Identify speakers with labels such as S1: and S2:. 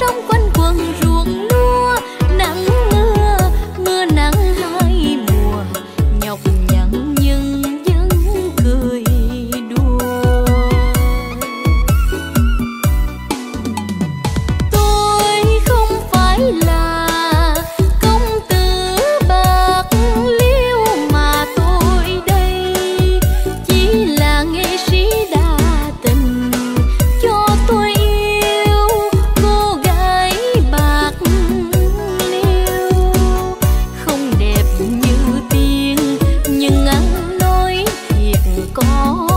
S1: Sống có